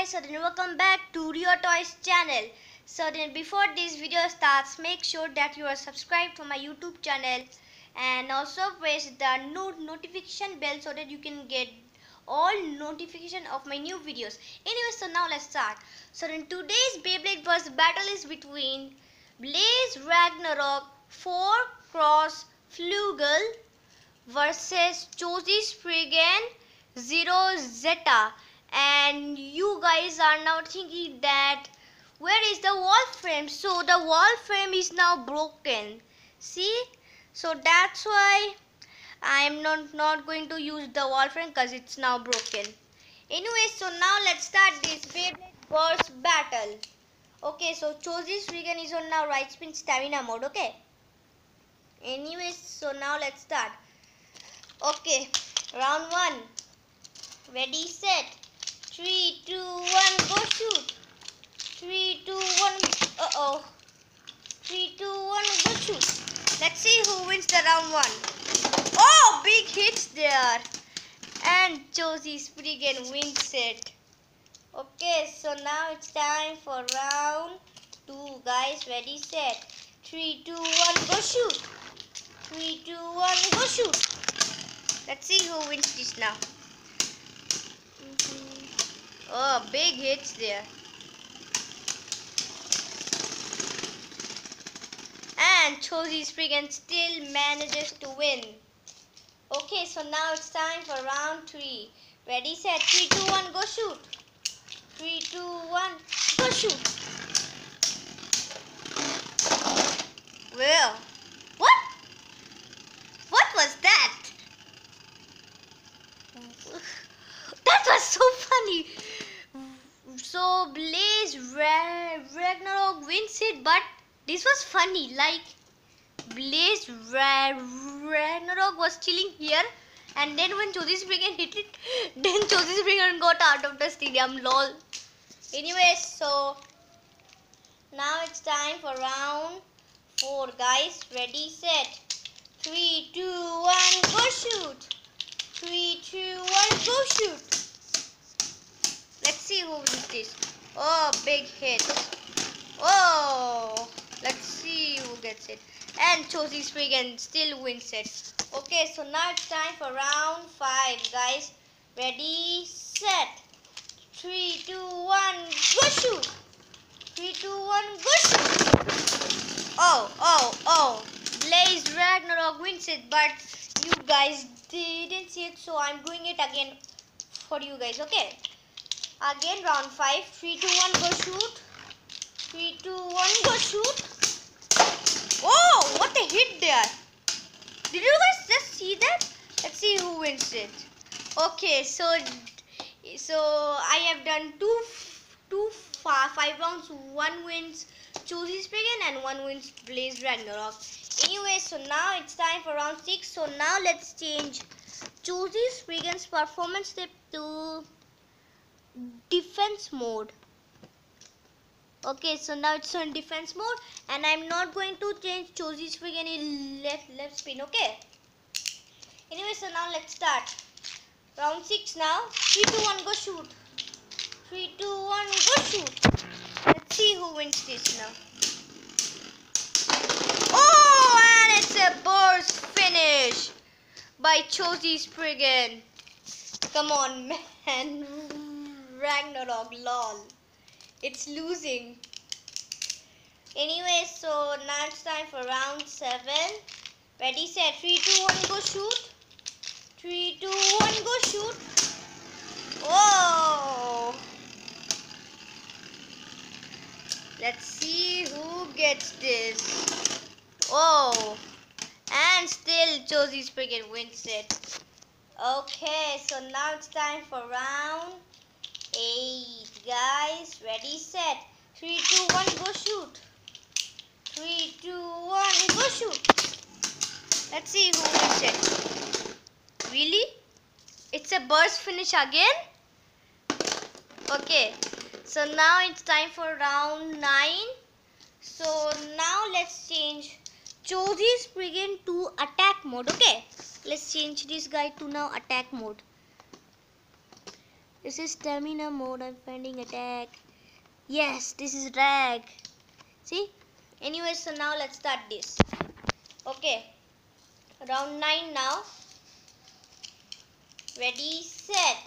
guys, so then welcome back to Rio Toys channel. So then before this video starts, make sure that you are subscribed to my YouTube channel and also press the no notification bell so that you can get all notification of my new videos. Anyway, so now let's start. So then today's Beyblade Burst battle is between Blaze Ragnaruk 4 Cross Flugel versus Cho Z Spriggan Zero Zeta and you guys are now thinking that where is the wall frame? So the wall frame is now broken. See? So that's why I am not not going to use the wall frame because it's now broken. Anyway so now let's start this Beyblade battle. Okay so Cho Z Spriggan is on now right spin stamina mode okay? Anyways so now let's start. Okay round one. Ready set Three, two, one, go shoot. Three, two, one. Uh oh. Three, two, one, go shoot. Let's see who wins the round one. Oh, big hits there. And Cho Z Spriggan wins it. Okay, so now it's time for round two, guys. Ready, set. Three, two, one, go shoot. Three, two, one, go shoot. Let's see who wins this now. Oh, big hits there. And Cho Z Spriggan still manages to win. Okay, so now it's time for round three. Ready, set, three, two, one, go shoot. Three, two, one, go shoot. Well, what? What was that? That was so funny. So Blaze Ra- Ragnaruk wins it, but this was funny. Like Blaze Ra- Ragnaruk was chilling here, and then when Cho Z Spriggan hit it, then Cho Z Spriggan got out of the stadium. Lol. Anyway, so now it's time for round four, guys. Ready, set. Three, two, one, go shoot. Three, two, one, go shoot. Let's see who wins this. Oh, big hit. Oh, let's see who gets it. And Cho Z Spriggan still wins it. Okay, so now it's time for round five, guys. Ready, set. Three, two, one, go shoot. Three, two, one, go. Oh, oh, oh. Blaze Ragnaruk wins it, but you guys didn't see it, so I'm doing it again for you guys, okay? Again, round 5. 3, 2, 1, go shoot. 3, 2, 1, go shoot. Oh, what a hit there. Did you guys just see that? Let's see who wins it. Okay, so so I have done two two five rounds. One wins Cho Z Spriggan and one wins Blaze Ragnaruk. Anyway, so now it's time for round six. So now let's change Cho Z Spriggan's performance tip to defense mode. Okay so now it's on defense mode and i'm not going to change Josie's for any left left spin okay? Anyway so now let's start. Round six now. Three two one go shoot. Three two one go shoot. Let's see who wins this now. Oh and it's a burst finish by Cho Z Spriggan come on man Ragnaruk, lol. It's losing. Anyway, so now it's time for round 7. Ready, set, 3, 2, 1, go shoot. 3, 2, 1, go shoot. Whoa! Let's see who gets this. Oh! And still Cho Z Spriggan wins it. Okay, so now it's time for round eight. Guys ready set. Three two one go shoot. Three two one go shoot. Let's see who wins it. Really? It's a burst finish again? Okay. So now it's time for round nine. So now let's change. Cho Z Spriggan to attack mode okay? Let's change this guy to now attack mode This is stamina mode. I'm finding attack. Yes, this is drag. See? Anyway, so now let's start this. Okay. Round 9 now. Ready, set.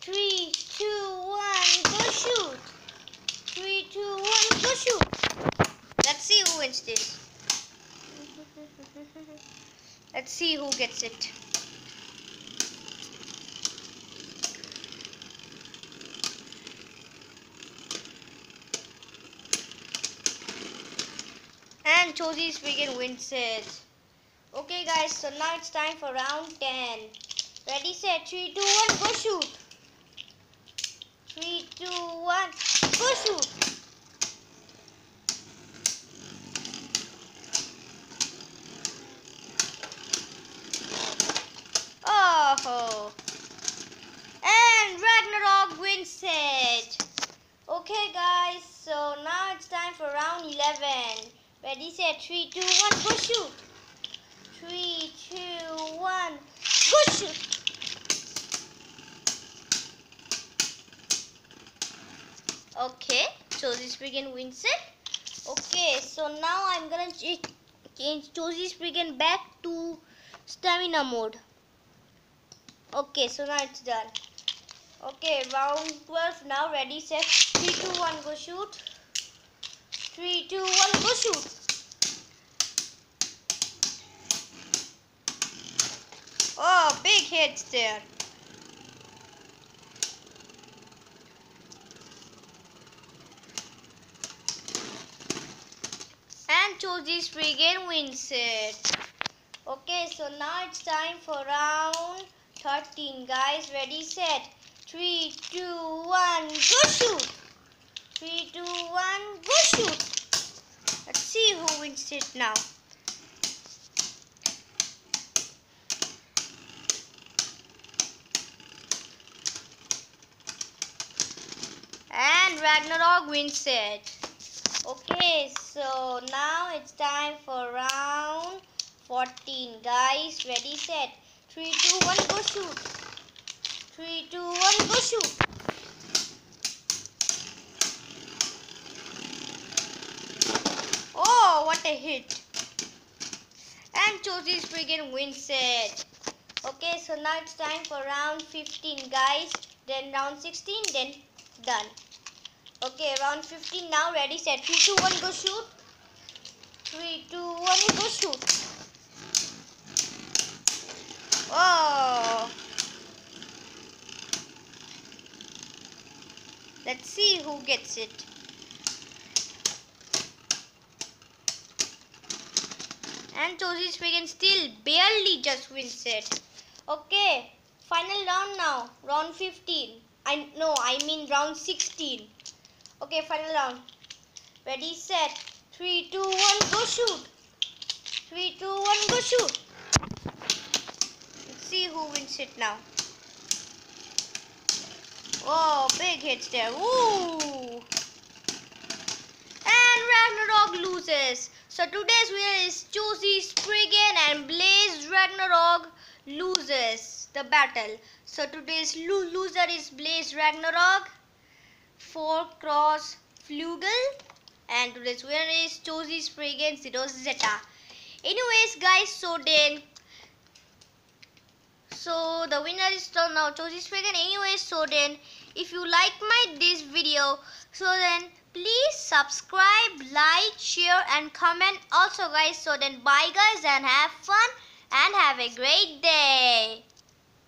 Three, two, one, go shoot. Three, two, one, go shoot. Let's see who wins this. Let's see who gets it. Cho Z Spriggan wins it. Okay guys, so now it's time for round 10. Ready, set, 3, 2, 1, go shoot. 3, 2, 1, go shoot. Oh, and Ragnaruk wins it. Okay, guys, so now it's time for round 11. Ready, set, three, two, one, go shoot. Three, two, one, go shoot. Okay, so this begin wins it. Okay, so now I'm gonna ch change Cho Z Spriggan back to stamina mode. Okay, so now it's done. Okay, round 12 now. Ready, set, 3, 2, 1, go shoot. 3, 2, 1, go shoot. Oh, big hits there. And Cho Z Spriggan wins it. Okay, so now it's time for round 13. Guys, ready, set. 3, 2, 1, go shoot. 3, 2, 1, go shoot. Let's see who wins it now. And Ragnaruk wins it. Okay, so now it's time for round 14. Guys, ready, set. 3, 2, 1, go shoot. 3, 2, 1, go shoot. Oh, what hit. And Cho Z Spriggan wins it. Okay, so now it's time for round 15, guys. Then round 16, then done. Okay, round 15 now. Ready, set. 3, 2, 1, go shoot. 3, 2, 1, go shoot. Oh. Let's see who gets it. And Cho Z Spriggan still barely just wins it. Okay, final round now. Round 15. I no, I mean round 16. Okay, final round. Ready, set. 3, 2, 1, go shoot. 3, 2, 1, go shoot. Let's see who wins it now. Oh, big hits there. Ooh. And Ragnaruk loses. So today's winner is Cho Z Spriggan and Blaze Ragnaruk loses the battle. So today's lo loser is Blaze Ragnaruk. 4 cross Flugel and today's winner is Cho Z Spriggan Zero Zeta. Anyways guys so then so the winner is still now Cho Z Spriggan. Anyways so then if you like my this video so then please subscribe like share and comment also guys so then bye guys and have fun and have a great day